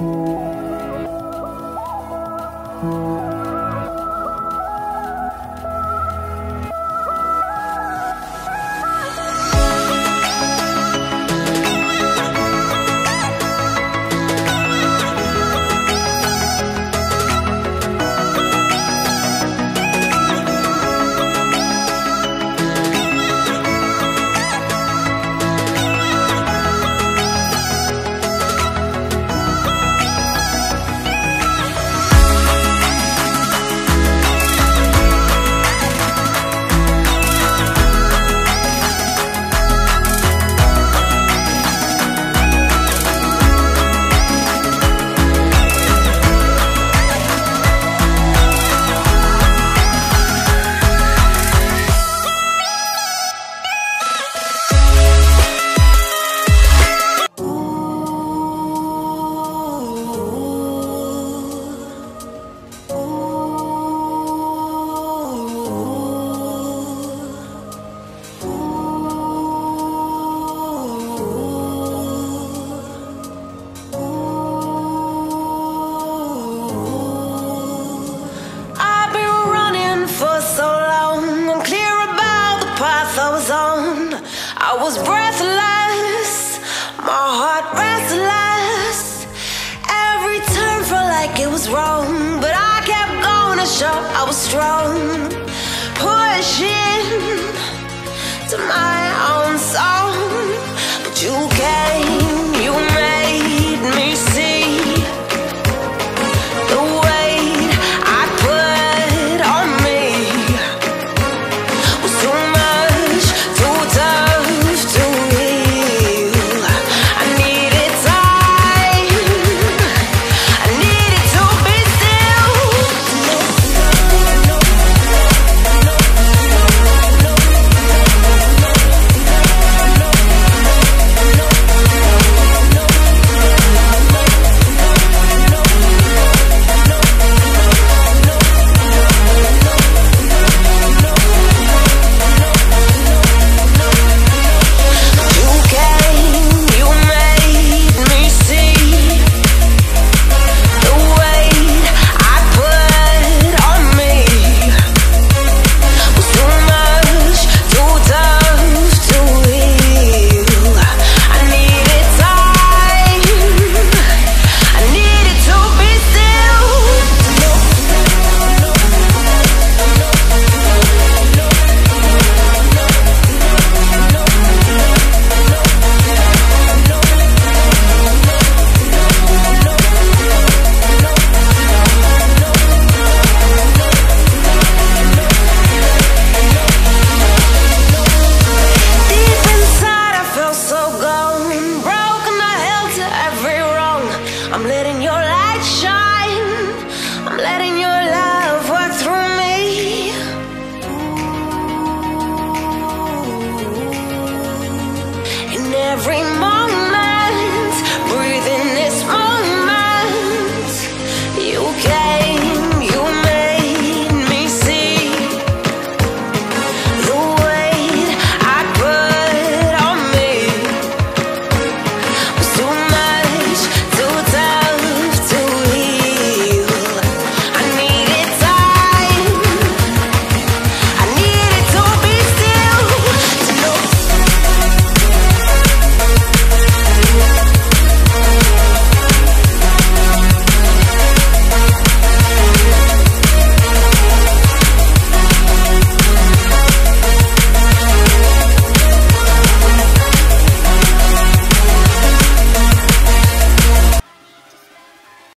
I've was. I was breathless, my heart restless. Every turn felt like it was wrong, but I kept going to show I was strong. I'm letting your life.